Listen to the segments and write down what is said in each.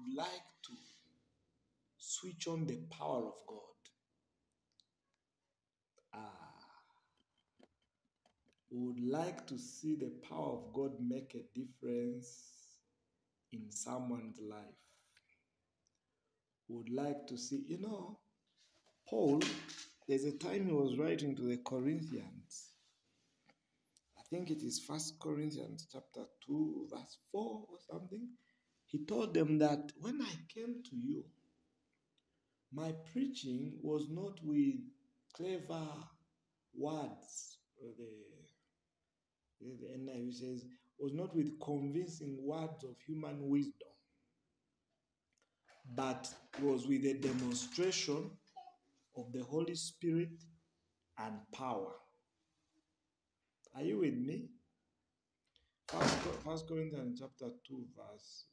would like to switch on the power of God. Ah, would like to see the power of God make a difference in someone's life. Would like to see, you know, Paul, there's a time he was writing to the Corinthians. I think it is First Corinthians chapter 2, verse 4 or something. He told them that when I came to you, my preaching was not with clever words. Uh, the, the NIV says, was not with convincing words of human wisdom, but was with a demonstration of the Holy Spirit and power. Are you with me? First, First Corinthians chapter 2, verse,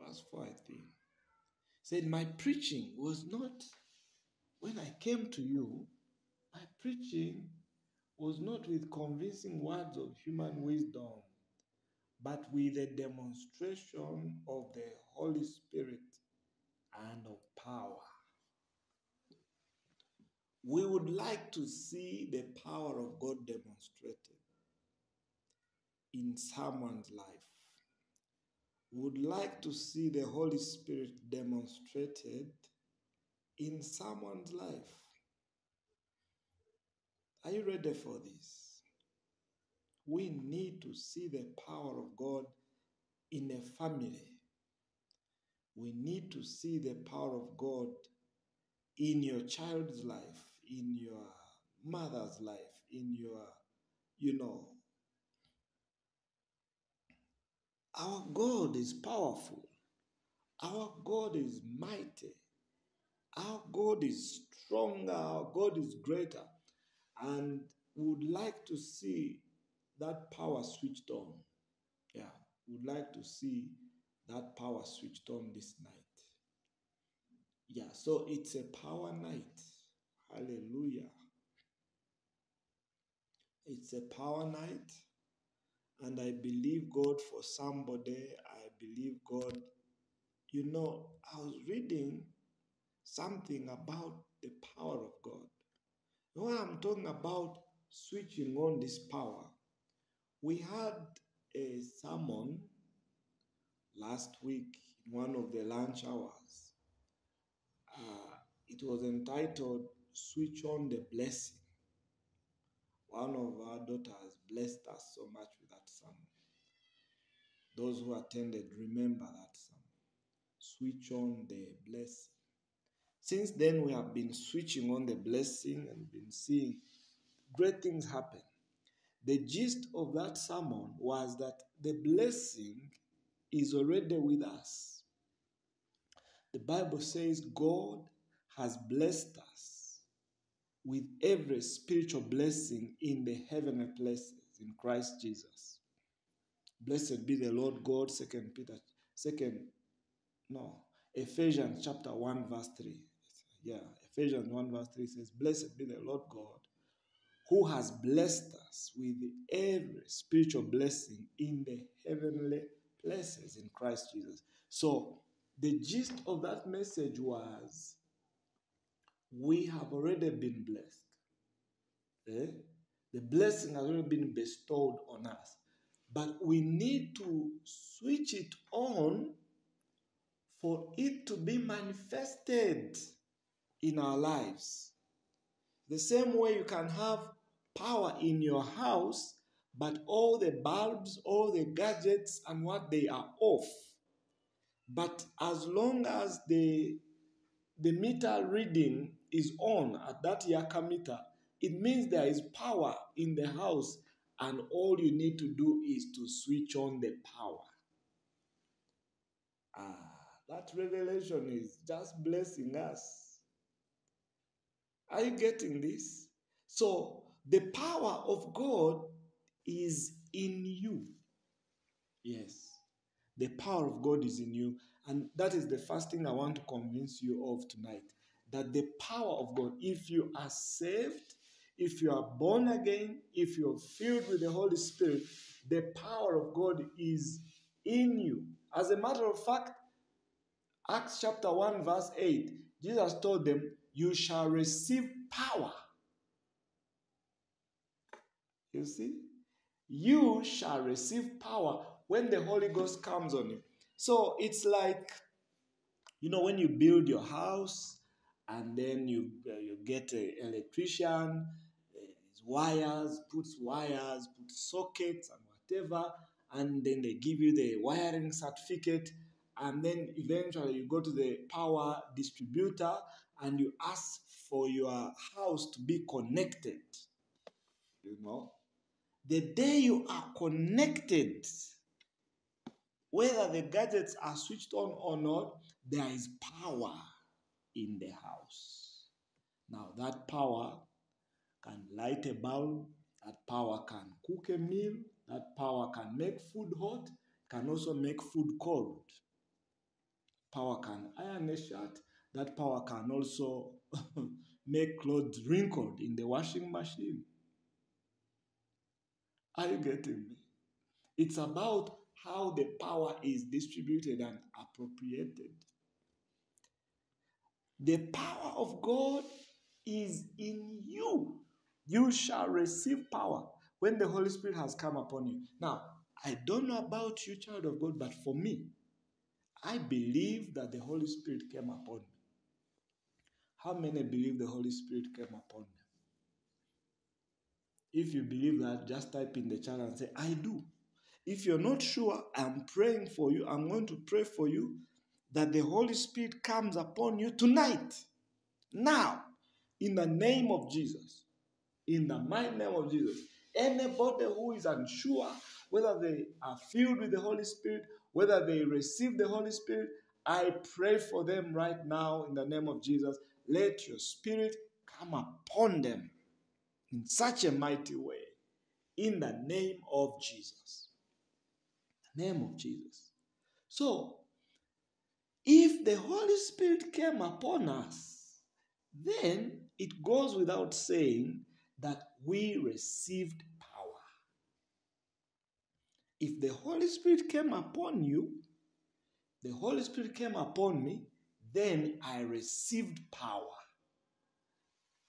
verse 4, I think. Said, My preaching was not, when I came to you, my preaching was not with convincing words of human wisdom, but with a demonstration of the Holy Spirit and of power. We would like to see the power of God demonstrated in someone's life. Would like to see the Holy Spirit demonstrated in someone's life. Are you ready for this? We need to see the power of God in a family. We need to see the power of God in your child's life, in your mother's life, in your, you know. Our God is powerful. Our God is mighty. Our God is stronger. Our God is greater and would like to see that power switched on. Yeah, would like to see that power switched on this night. Yeah, so it's a power night. Hallelujah. It's a power night, and I believe God for somebody. I believe God. You know, I was reading something about the power of God. When I'm talking about switching on this power, we had a sermon last week in one of the lunch hours. Uh, it was entitled Switch on the Blessing. One of our daughters blessed us so much. Those who attended remember that sermon. Switch on the blessing. Since then, we have been switching on the blessing and been seeing great things happen. The gist of that sermon was that the blessing is already with us. The Bible says God has blessed us with every spiritual blessing in the heavenly places in Christ Jesus. Blessed be the Lord God, second Peter, second, no, Ephesians chapter 1, verse 3. Yeah, Ephesians 1, verse 3 says, Blessed be the Lord God who has blessed us with every spiritual blessing in the heavenly places in Christ Jesus. So, the gist of that message was we have already been blessed. Eh? The blessing has already been bestowed on us. But we need to switch it on for it to be manifested in our lives. The same way you can have power in your house, but all the bulbs, all the gadgets, and what they are off. But as long as the, the meter reading is on at that Yaka meter, it means there is power in the house, and all you need to do is to switch on the power. Ah, that revelation is just blessing us. Are you getting this? So, the power of God is in you. Yes. The power of God is in you. And that is the first thing I want to convince you of tonight. That the power of God, if you are saved, if you are born again, if you're filled with the Holy Spirit, the power of God is in you. As a matter of fact, Acts chapter 1, verse 8, Jesus told them, You shall receive power. You see? You shall receive power when the Holy Ghost comes on you. So it's like, you know, when you build your house and then you, uh, you get an electrician, wires, puts wires, puts sockets and whatever, and then they give you the wiring certificate and then eventually you go to the power distributor and you ask for your house to be connected. You know? The day you are connected whether the gadgets are switched on or not there is power in the house. Now that power can light a bulb that power can cook a meal that power can make food hot can also make food cold power can iron a shirt. That power can also make clothes wrinkled in the washing machine. Are you getting me? It's about how the power is distributed and appropriated. The power of God is in you. You shall receive power when the Holy Spirit has come upon you. Now, I don't know about you, child of God, but for me, I believe that the Holy Spirit came upon me. How many believe the Holy Spirit came upon them? If you believe that, just type in the chat and say, I do. If you're not sure, I'm praying for you. I'm going to pray for you that the Holy Spirit comes upon you tonight. Now, in the name of Jesus. In the mighty name of Jesus. Anybody who is unsure whether they are filled with the Holy Spirit whether they receive the Holy Spirit, I pray for them right now in the name of Jesus. Let your spirit come upon them in such a mighty way in the name of Jesus. The name of Jesus. So, if the Holy Spirit came upon us, then it goes without saying that we received power. if the Holy Spirit came upon you, the Holy Spirit came upon me, then I received power.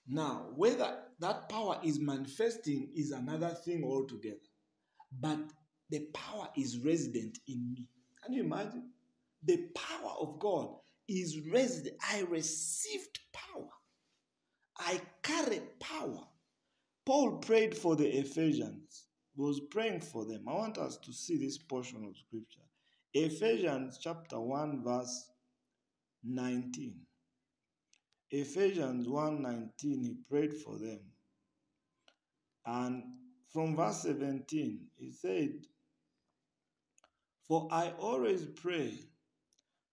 Now, whether that power is manifesting is another thing altogether. But the power is resident in me. Can you imagine? The power of God is resident. I received power. I carry power. Paul prayed for the Ephesians he was praying for them. I want us to see this portion of scripture. Ephesians chapter 1 verse 19. Ephesians 1:19 he prayed for them. And from verse 17 he said, "For I always pray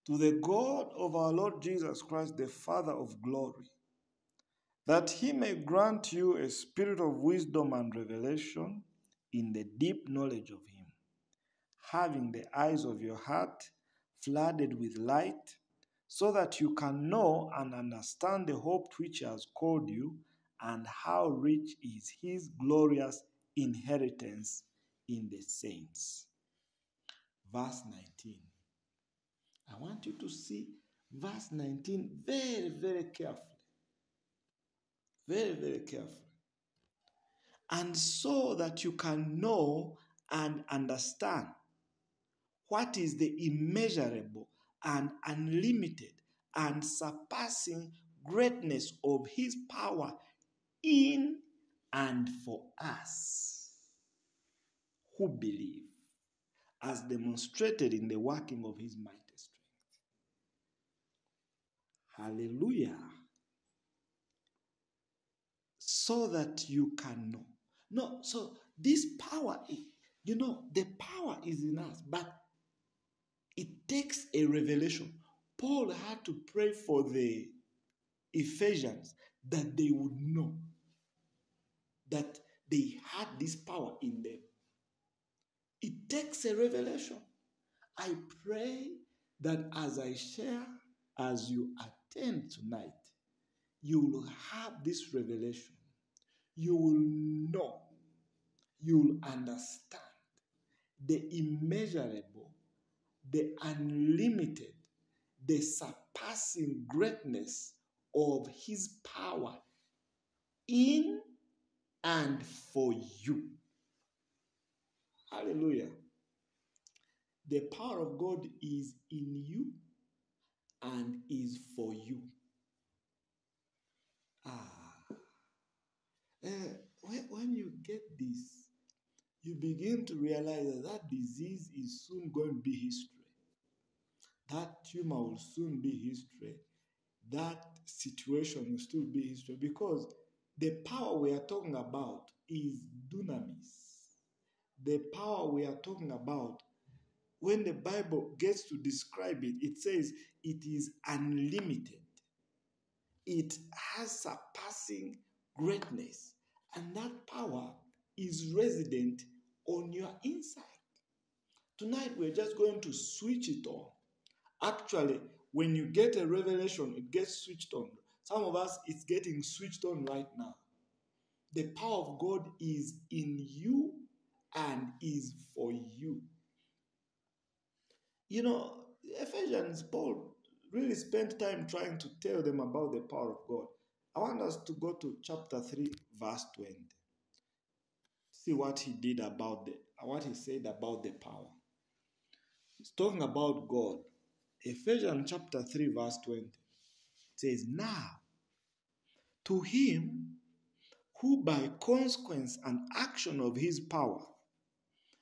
to the God of our Lord Jesus Christ, the Father of glory, that he may grant you a spirit of wisdom and revelation in the deep knowledge of Him, having the eyes of your heart flooded with light, so that you can know and understand the hope which has called you, and how rich is His glorious inheritance in the saints. Verse 19. I want you to see verse 19 very, very carefully. Very, very carefully and so that you can know and understand what is the immeasurable and unlimited and surpassing greatness of his power in and for us who believe, as demonstrated in the working of his mighty strength. Hallelujah. So that you can know. No, so this power, you know, the power is in us, but it takes a revelation. Paul had to pray for the Ephesians that they would know that they had this power in them. It takes a revelation. I pray that as I share, as you attend tonight, you will have this revelation you will know, you will understand the immeasurable, the unlimited, the surpassing greatness of his power in and for you. Hallelujah. The power of God is in you and is for you. Ah. Uh, when, when you get this, you begin to realize that that disease is soon going to be history. That tumor will soon be history. That situation will still be history because the power we are talking about is dunamis. The power we are talking about, when the Bible gets to describe it, it says it is unlimited. It has surpassing greatness. And that power is resident on your inside. Tonight, we're just going to switch it on. Actually, when you get a revelation, it gets switched on. Some of us, it's getting switched on right now. The power of God is in you and is for you. You know, Ephesians, Paul really spent time trying to tell them about the power of God. I want us to go to chapter 3, verse 20. See what he did about the what he said about the power. He's talking about God. Ephesians chapter 3, verse 20 says, Now to him who by consequence and action of his power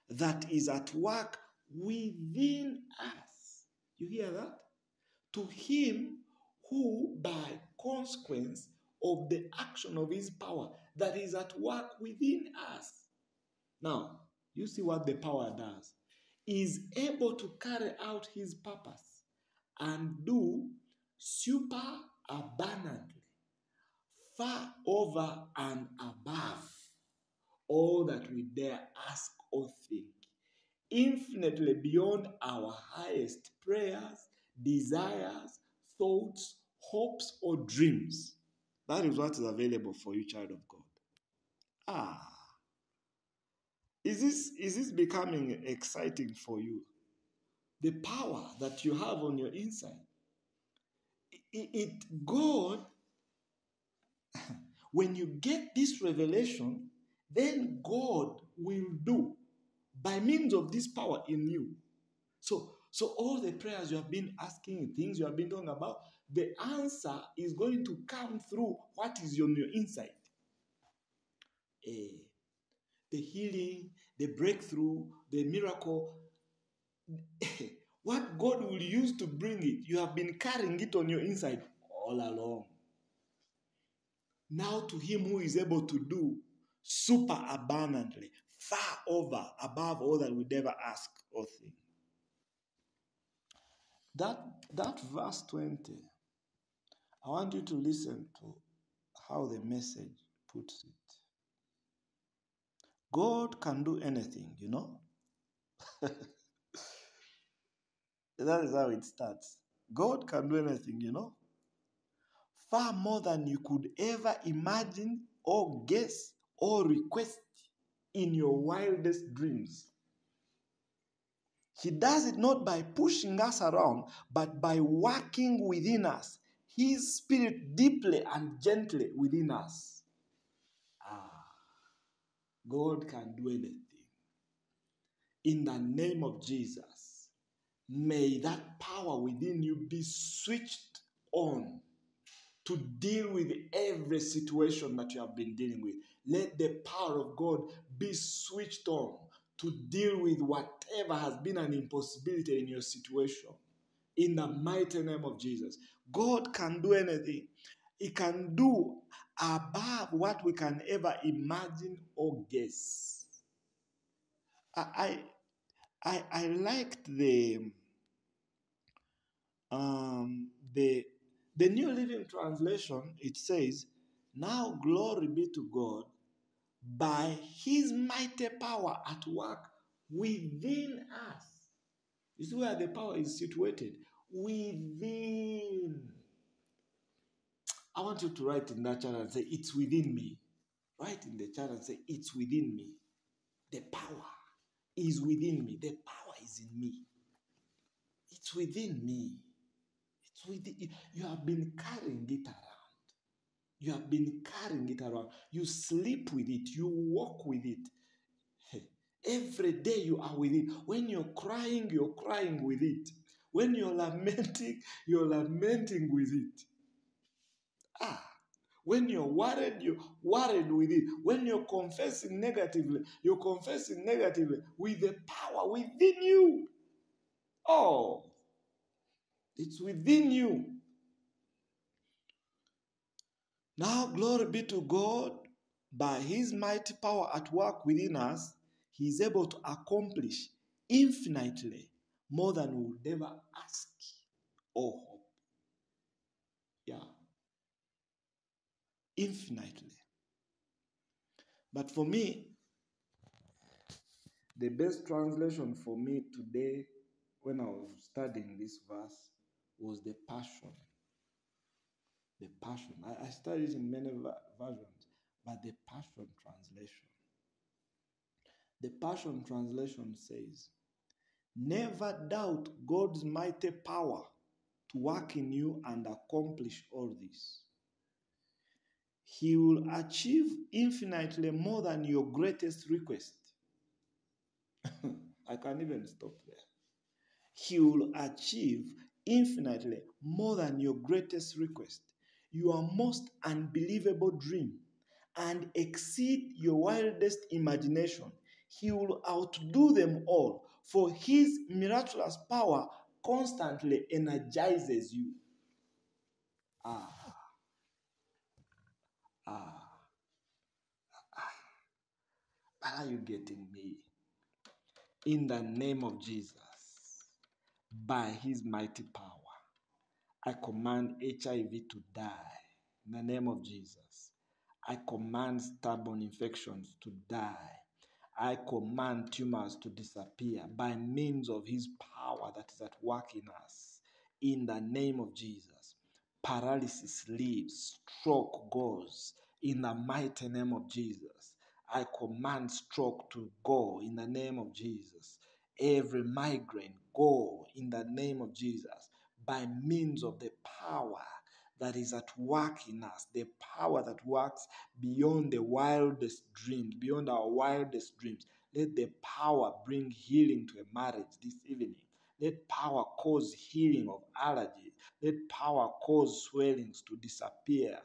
that is at work within us. You hear that? To him who by consequence of the action of his power that is at work within us. Now, you see what the power does. Is able to carry out his purpose and do super abundantly, far over and above all that we dare ask or think, infinitely beyond our highest prayers, desires, thoughts, hopes, or dreams. That is what is available for you, child of God. Ah. Is this, is this becoming exciting for you? The power that you have on your inside. It, it God, when you get this revelation, then God will do by means of this power in you. So, so all the prayers you have been asking, things you have been talking about, the answer is going to come through what is on your inside. Eh, the healing, the breakthrough, the miracle, what God will use to bring it, you have been carrying it on your inside all along. Now, to Him who is able to do super abundantly, far over, above all that we ever ask or think. That, that verse 20, I want you to listen to how the message puts it. God can do anything, you know? that is how it starts. God can do anything, you know? Far more than you could ever imagine or guess or request in your wildest dreams. He does it not by pushing us around, but by working within us, His Spirit deeply and gently within us. Ah, God can do anything. In the name of Jesus, may that power within you be switched on to deal with every situation that you have been dealing with. Let the power of God be switched on to deal with whatever has been an impossibility in your situation. In the mighty name of Jesus. God can do anything. He can do above what we can ever imagine or guess. I I I liked the um the the New Living Translation, it says, Now glory be to God by his mighty power at work within us. You see where the power is situated? Within. I want you to write in that chat and say, It's within me. Write in the chat and say, It's within me. The power is within me. The power is in me. It's within me. with it. You have been carrying it around. You have been carrying it around. You sleep with it. You walk with it. Every day you are with it. When you're crying, you're crying with it. When you're lamenting, you're lamenting with it. Ah, when you're worried, you're worried with it. When you're confessing negatively, you're confessing negatively with the power within you. Oh, it's within you. Now, glory be to God. By his mighty power at work within us, he is able to accomplish infinitely more than we would ever ask or hope. Yeah. Infinitely. But for me, the best translation for me today when I was studying this verse was the passion. The passion. I, I studied in many versions, but the passion translation. The passion translation says, Never doubt God's mighty power to work in you and accomplish all this. He will achieve infinitely more than your greatest request. I can't even stop there. He will achieve infinitely more than your greatest request, your most unbelievable dream, and exceed your wildest imagination. He will outdo them all, for his miraculous power constantly energizes you. Ah. Ah. ah. Are you getting me? In the name of Jesus by his mighty power. I command HIV to die in the name of Jesus. I command stubborn infections to die. I command tumors to disappear by means of his power that is at work in us. In the name of Jesus. Paralysis leaves, stroke goes. In the mighty name of Jesus. I command stroke to go in the name of Jesus every migraine go in the name of Jesus by means of the power that is at work in us, the power that works beyond the wildest dreams, beyond our wildest dreams. Let the power bring healing to a marriage this evening. Let power cause healing of allergies. Let power cause swellings to disappear.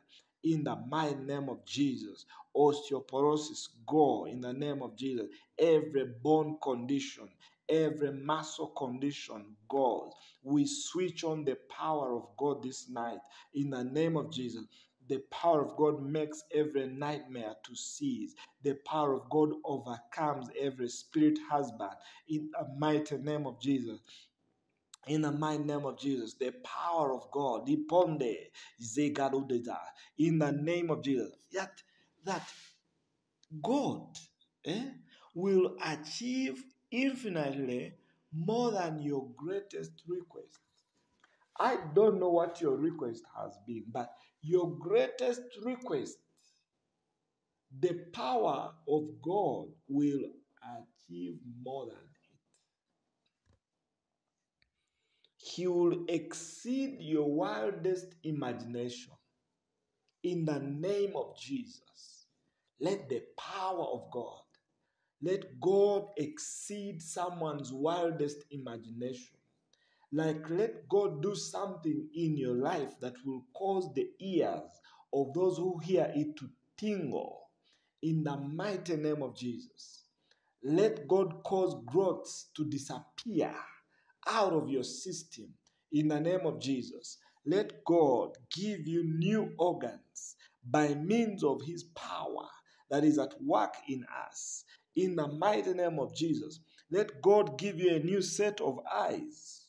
In the mighty name of Jesus, osteoporosis go in the name of Jesus. Every bone condition, every muscle condition goes. We switch on the power of God this night in the name of Jesus. The power of God makes every nightmare to cease. The power of God overcomes every spirit husband in the mighty name of Jesus. In the mighty name of Jesus, the power of God, in the name of Jesus, that, that God eh, will achieve infinitely more than your greatest request. I don't know what your request has been, but your greatest request, the power of God will achieve more than it. He will exceed your wildest imagination. In the name of Jesus, let the power of God let God exceed someone's wildest imagination. Like, let God do something in your life that will cause the ears of those who hear it to tingle in the mighty name of Jesus. Let God cause growths to disappear out of your system in the name of Jesus. Let God give you new organs by means of His power that is at work in us in the mighty name of Jesus. Let God give you a new set of eyes.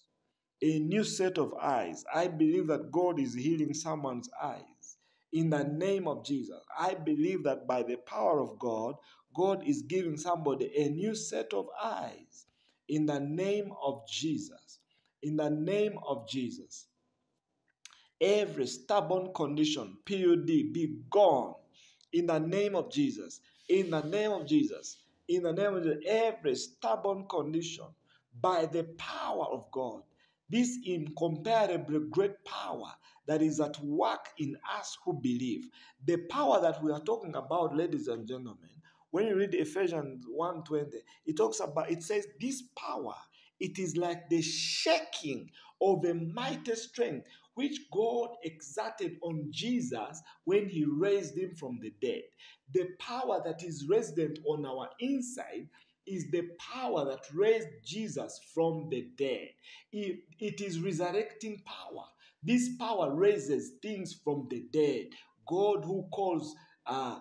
A new set of eyes. I believe that God is healing someone's eyes. In the name of Jesus. I believe that by the power of God, God is giving somebody a new set of eyes. In the name of Jesus. In the name of Jesus. Every stubborn condition, PUD, be gone. In the name of Jesus. In the name of Jesus in the name of Jesus, every stubborn condition by the power of God. this incomparably great power that is at work in us who believe. The power that we are talking about, ladies and gentlemen, when you read Ephesians 1:20, it talks about it says this power, it is like the shaking of a mighty strength which God exerted on Jesus when he raised him from the dead. The power that is resident on our inside is the power that raised Jesus from the dead. It, is resurrecting power. This power raises things from the dead. God who calls uh,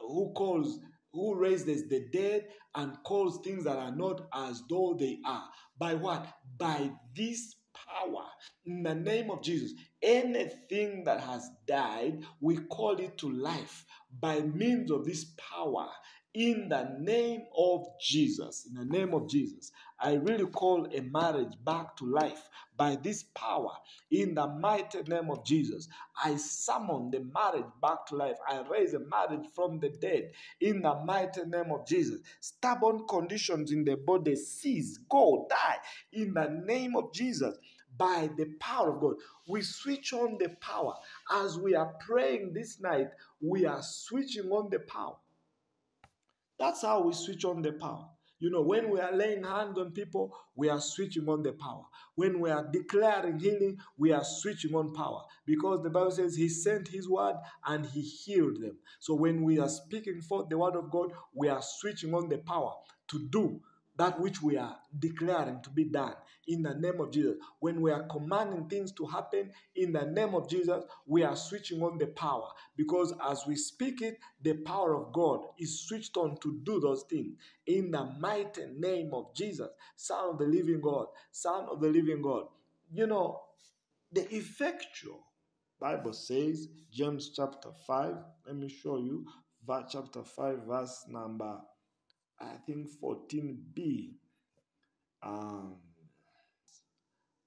who calls who raises the dead and calls things that are not as though they are. By what? By this power. In the name of Jesus, anything that has died, we call it to life by means of this power in the name of Jesus. In the name of Jesus, I really call a marriage back to life by this power. In the mighty name of Jesus, I summon the marriage back to life. I raise a marriage from the dead. In the mighty name of Jesus, stubborn conditions in the body cease, go, die. In the name of Jesus, by the power of God. We switch on the power. As we are praying this night, we are switching on the power. That's how we switch on the power. You know, when we are laying hands on people, we are switching on the power. When we are declaring healing, we are switching on power. Because the Bible says He sent His word and He healed them. So when we are speaking forth the word of God, we are switching on the power to do that which we are declaring to be done in the name of Jesus. When we are commanding things to happen in the name of Jesus, we are switching on the power because as we speak it, the power of God is switched on to do those things in the mighty name of Jesus, Son of the living God, Son of the living God. You know, the effectual Bible says, James chapter 5, let me show you, chapter 5, verse number I think 14b. Um,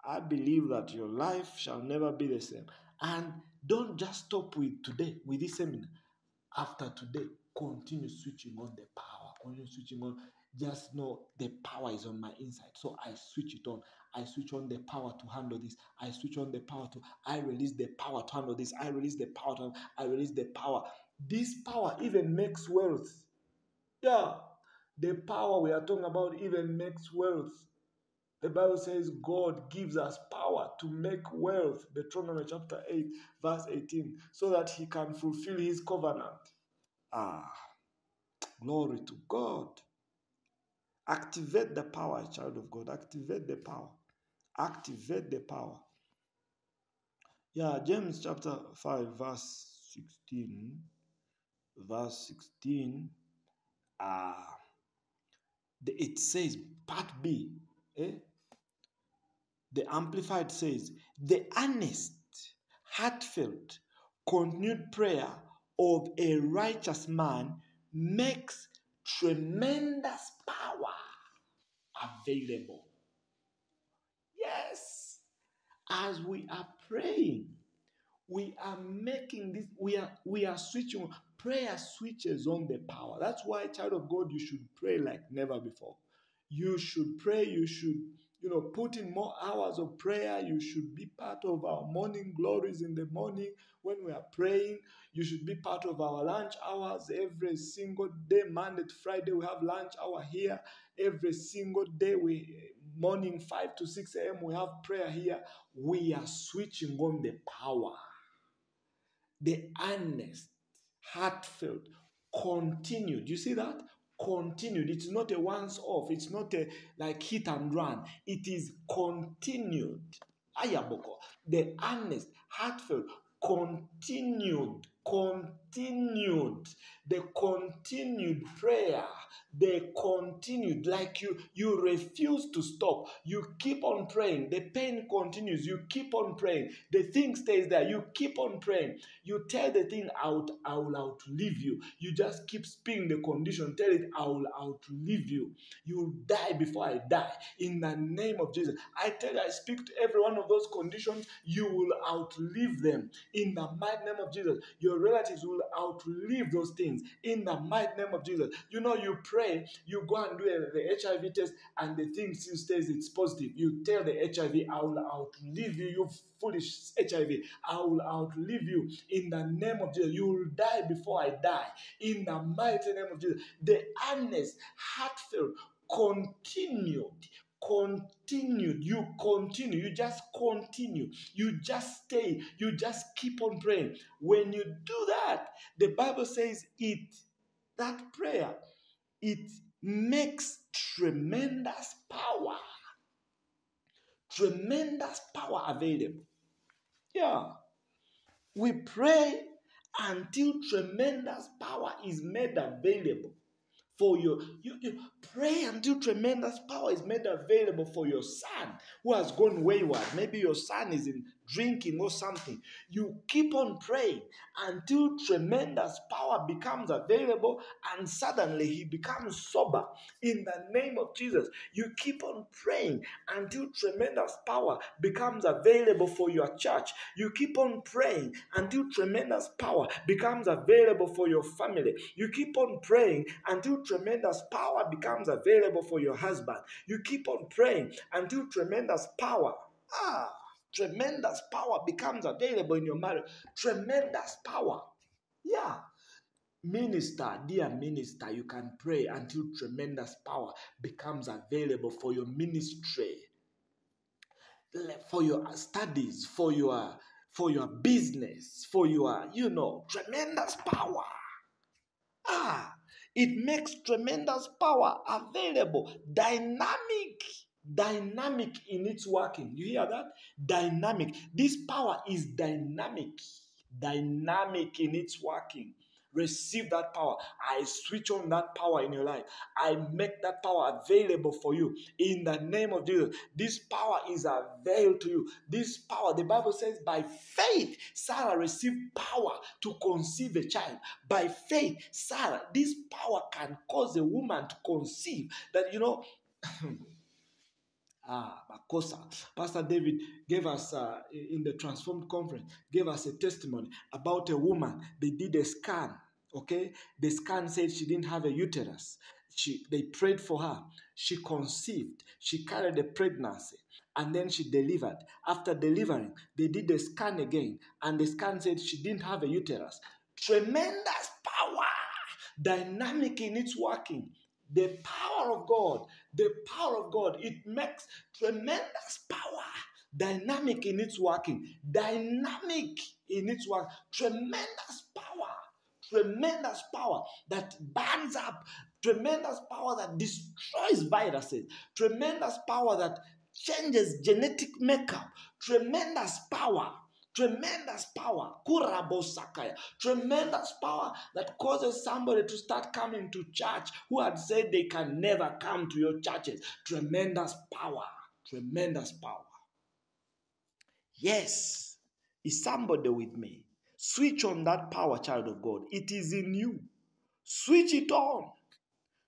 I believe that your life shall never be the same. And don't just stop with today, with this seminar. After today, continue switching on the power. Continue switching on. Just know the power is on my inside. So I switch it on. I switch on the power to handle this. I switch on the power to. I release the power to handle this. I release the power to. I release the power. This power even makes wealth. Yeah, the power we are talking about even makes wealth. The Bible says God gives us power to make wealth, Deuteronomy chapter 8, verse 18, so that he can fulfill his covenant. Ah, glory to God. Activate the power, child of God. Activate the power. Activate the power. Yeah, James chapter 5, verse 16. Verse 16. Ah, it says, part B, eh? the Amplified says, the earnest, heartfelt, continued prayer of a righteous man makes tremendous power available. Yes, as we are praying, we are making this, we are we are switching prayer switches on the power. That's why, child of God, you should pray like never before. You should pray, you should, you know, put in more hours of prayer. You should be part of our morning glories in the morning when we are praying. You should be part of our lunch hours every single day. Monday to Friday, we have lunch hour here. Every single day, we morning 5 to 6 a.m. we have prayer here. We are switching on the power. The earnest heartfelt, continued. You see that? Continued. It's not a once off. It's not a like hit and run. It is continued. Ayaboko. The earnest, heartfelt, continued, continued, the continued prayer. They continued like you you refuse to stop. You keep on praying. The pain continues. You keep on praying. The thing stays there. You keep on praying. You tell the thing out i will outlive you. You just keep speaking the condition. Tell it i will outlive you. You die before i die. In the name of jesus. I tell you i speak to every one of those conditions. You will outlive them. In the mighty name of jesus. Your relatives will will outlive those things in the mighty name of Jesus. You know, you pray, you go and do a, the HIV test, and the thing still says it's positive. You tell the HIV, I will outlive you, you foolish HIV. I will outlive you in the name of Jesus. You will die before I die in the mighty name of Jesus. The earnest, heartfelt, continued continued. You continue. You just continue. You just stay. You just keep on praying. When you do that, the Bible says it, that prayer, it makes tremendous power. Tremendous power available. Yeah. We pray until tremendous power is made available for you, you pray until tremendous power is made available for your son who has gone wayward. Maybe your son is in drinking or something you keep on praying until tremendous power becomes available and suddenly he becomes sober. In the name of jesus you keep on praying until tremendous power becomes available for your church. You keep on praying until tremendous power becomes available for your family. You keep on praying until tremendous power becomes available for your husband. You keep on praying until tremendous power, ah, tremendous power becomes available in your marriage. Tremendous power. Yeah. Minister, dear minister, you can pray until tremendous power becomes available for your ministry, for your studies, for your for your business, for your, you know, tremendous power. Ah, it makes tremendous power available, dynamic, dynamic in its working. You hear that? Dynamic. This power is dynamic, dynamic in its working. Receive that power. I switch on that power in your life. I make that power available for you in the name of Jesus. This power is available to you. This power, the Bible says, by faith, Sarah received power to conceive a child. By faith, Sarah, this power can cause a woman to conceive. That, you know, Ah, Makosa. Pastor David gave us uh, in the Transformed Conference, gave us a testimony about a woman. They did a scan. Okay, the scan said she didn't have a uterus. She, they prayed for her. She conceived. She carried a pregnancy and then she delivered. After delivering, they did a scan again, and the scan said she didn't have a uterus. Tremendous power, dynamic in its working. The power of God, the power of God, it makes tremendous power, dynamic in its working, dynamic in its work, tremendous power, tremendous power that burns up, tremendous power that destroys viruses, tremendous power that changes genetic makeup, tremendous power Tremendous power. Kurabosakaya. Tremendous power that causes somebody to start coming to church who had said they can never come to your churches. Tremendous power. Tremendous power. Yes. Is somebody with me? Switch on that power, child of God. It is in you. Switch it on.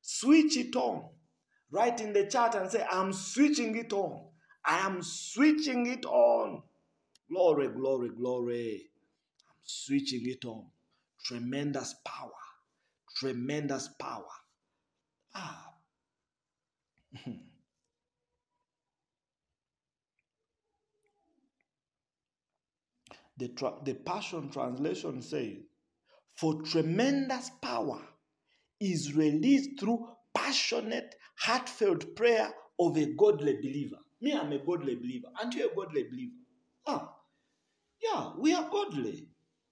Switch it on. Write in the chat and say, I'm switching it on. I am switching it on. Glory, glory, glory. I'm switching it on. Tremendous power. Tremendous power. Ah. the, tra- the Passion Translation says, For tremendous power is released through passionate, heartfelt prayer of a godly believer. Me, I'm a godly believer. Aren't you a godly believer? Ah, yeah, we are godly.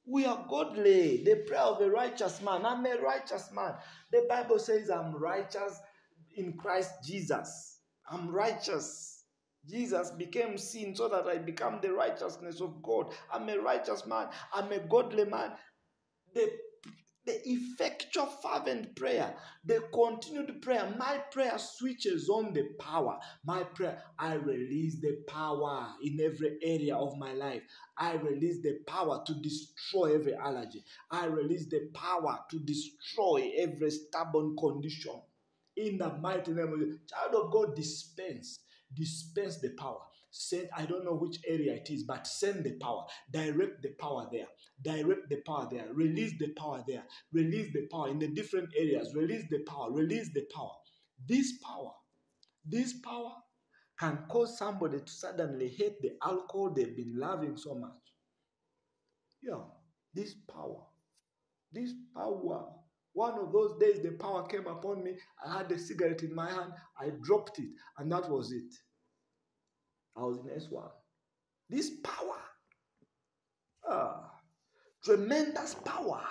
We are godly. The prayer of a righteous man. I'm a righteous man. The Bible says I'm righteous in Christ Jesus. I'm righteous. Jesus became sin so that I become the righteousness of God. I'm a righteous man. I'm a godly man. The the effectual fervent prayer, the continued prayer, my prayer switches on the power. My prayer, I release the power in every area of my life. I release the power to destroy every allergy. I release the power to destroy every stubborn condition. In the mighty name of the child of God, dispense, dispense the power. Send, I don't know which area it is, but send the power. Direct the power there. Direct the power there. Release the power there. Release the power in the different areas. Release the power. Release the power. This power, this power can cause somebody to suddenly hate the alcohol they've been loving so much. Yeah, this power, this power. One of those days, the power came upon me. I had a cigarette in my hand. I dropped it, and that was it. I was in S1. This power, ah, tremendous power,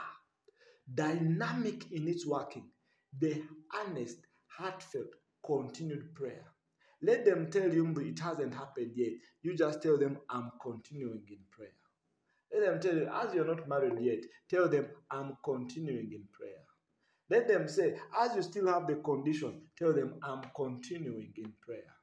dynamic in its working, the honest, heartfelt, continued prayer. Let them tell you it hasn't happened yet. You just tell them, I'm continuing in prayer. Let them tell you, as you're not married yet, tell them, I'm continuing in prayer. Let them say, as you still have the condition, tell them, I'm continuing in prayer.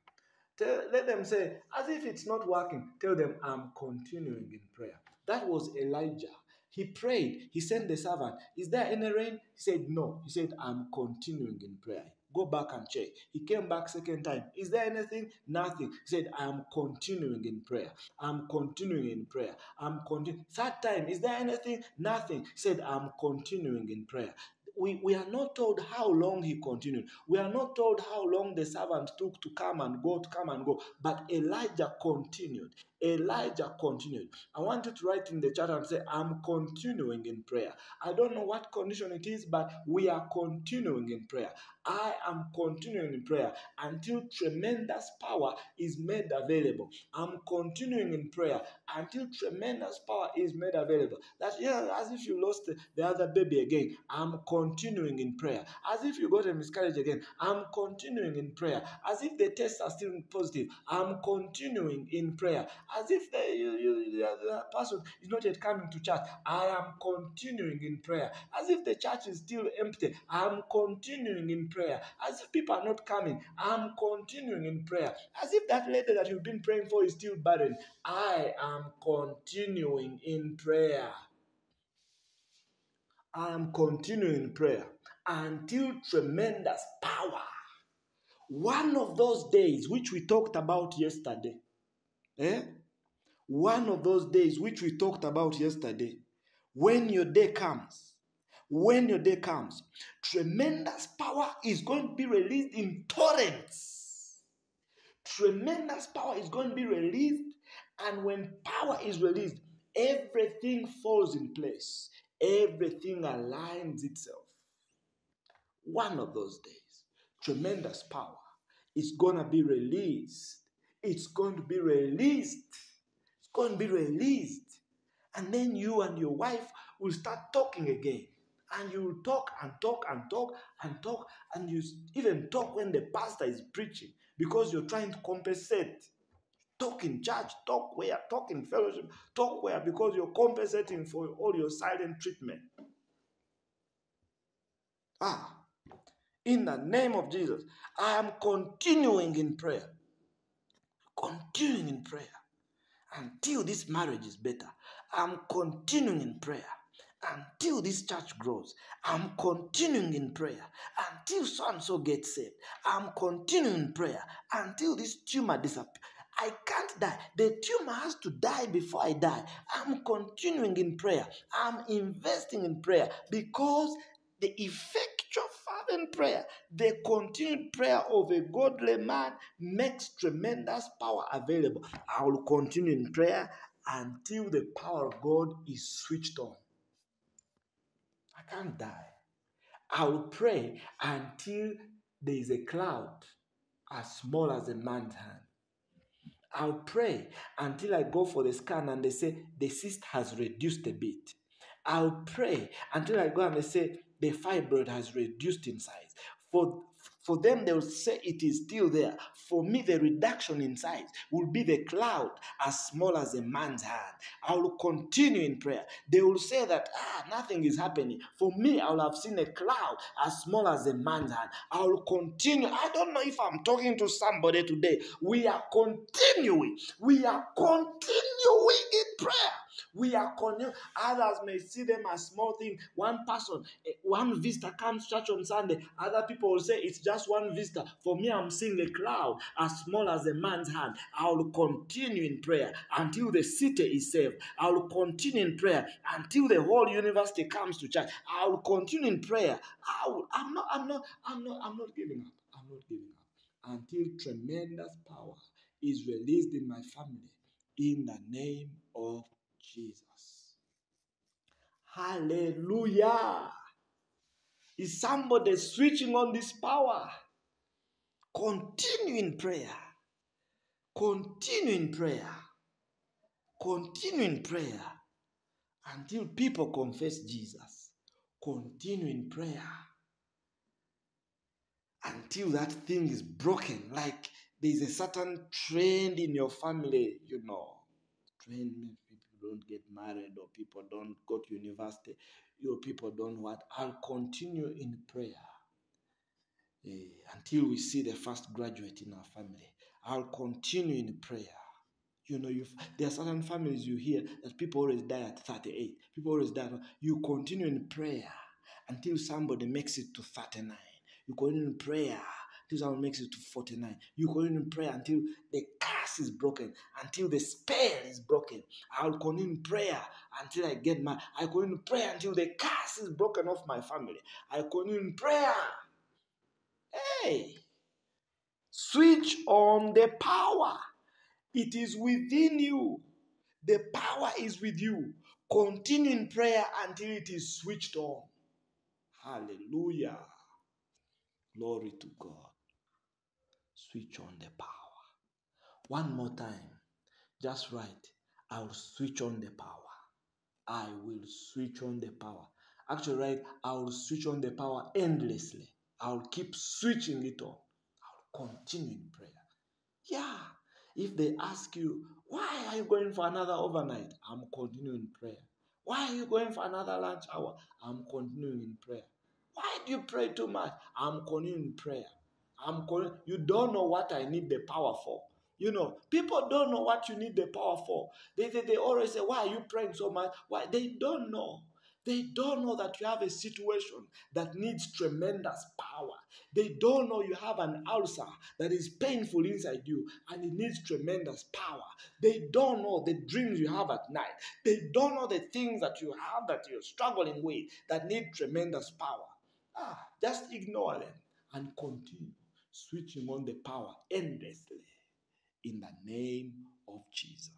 Tell, let them say, as if it's not working, tell them, I'm continuing in prayer. That was Elijah. He prayed. He sent the servant. Is there any rain? He said, No. He said, I'm continuing in prayer. Go back and check. He came back second time. Is there anything? Nothing. He said, I'm continuing in prayer. I'm continuing in prayer. I'm continuing. Third time, is there anything? Nothing. He said, I'm continuing in prayer we, we are not told how long he continued. We are not told how long the servant took to come and go, to come and go. But Elijah continued. Elijah continued. I want you to write in the chat and say, I'm continuing in prayer. I don't know what condition it is, but we are continuing in prayer. I am continuing in prayer until tremendous power is made available. I'm continuing in prayer until tremendous power is made available. That's yeah, as if you lost the other baby again. I'm continuing in prayer. As if you got a miscarriage again. I'm continuing in prayer. As if the tests are still positive. I'm continuing in prayer as if the, you, you, the person is not yet coming to church. I am continuing in prayer. As if the church is still empty. I'm continuing in prayer. As if people are not coming. I'm continuing in prayer. As if that lady that you've been praying for is still barren. I am continuing in prayer. I am continuing in prayer until tremendous power. One of those days which we talked about yesterday. Eh? One of those days which we talked about yesterday, when your day comes, when your day comes, tremendous power is going to be released in torrents. Tremendous power is going to be released, and when power is released, everything falls in place, everything aligns itself. One of those days, tremendous power is going to be released. It's going to be released going to be released. And then you and your wife will start talking again. And you will talk and talk and talk and talk. And you even talk when the pastor is preaching because you're trying to compensate. Talk in church, talk where, talk in fellowship, talk where because you're compensating for all your silent treatment. Ah, in the name of Jesus, I am continuing in prayer. Continuing in prayer until this marriage is better. I'm continuing in prayer until this church grows. I'm continuing in prayer until so and so gets saved. I'm continuing in prayer until this tumor disappears. I can't die. The tumor has to die before I die. I'm continuing in prayer. I'm investing in prayer because the effectual fervent prayer, the continued prayer of a godly man makes tremendous power available. I will continue in prayer until the power of God is switched on. I can't die. I will pray until there is a cloud as small as a man's hand. I'll pray until I go for the scan and they say the cyst has reduced a bit. I'll pray until I go and they say the fibroid has reduced in size. For, for them, they will say it is still there. For me, the reduction in size will be the cloud as small as a man's hand. I will continue in prayer. They will say that, ah, nothing is happening. For me, I will have seen a cloud as small as a man's hand. I will continue. I don't know if I'm talking to somebody today. We are continuing. We are continuing in prayer. We are connected. Others may see them as small thing. One person, eh, one visitor comes church on Sunday. Other people will say it's just one visitor. For me, I'm seeing a cloud as small as a man's hand. I will continue in prayer until the city is saved. I will continue in prayer until the whole university comes to church. I will continue in prayer. I will, I'm not. I'm not. I'm not. I'm not giving up. I'm not giving up until tremendous power is released in my family in the name of Jesus. Hallelujah. Is somebody switching on this power? Continue in prayer. Continue in prayer. Continue in prayer until people confess Jesus. Continue in prayer until that thing is broken. Like there's a certain trend in your family, you know. Trend don't get married or people don't go to university. Your people don't what? I'll continue in prayer uh, until we see the first graduate in our family. I'll continue in prayer. You know, you there are certain families you hear that people always die at 38. People always die. You continue in prayer until somebody makes it to 39. You continue in prayer until someone makes it to 49. You continue in prayer until the curse is broken, until the spell is broken. I'll continue in prayer until I get my. I continue in prayer until the curse is broken off my family. I continue in prayer. Hey, switch on the power. It is within you. The power is with you. Continue in prayer until it is switched on. Hallelujah. Glory to God. Switch on the power. One more time. Just right. I will switch on the power. I will switch on the power. Actually, right, I will switch on the power endlessly. I will keep switching it on. I will continue in prayer. Yeah. If they ask you, why are you going for another overnight? I'm continuing prayer. Why are you going for another lunch hour? I'm continuing in prayer. Why do you pray too much? I'm continuing prayer. I'm calling. You don't know what I need the power for. You know, people don't know what you need the power for. They, they, they always say, Why are you praying so much? Why? They don't know. They don't know that you have a situation that needs tremendous power. They don't know you have an ulcer that is painful inside you and it needs tremendous power. They don't know the dreams you have at night. They don't know the things that you have that you're struggling with that need tremendous power. Ah, just ignore them and continue switching on the power endlessly in the name of Jesus.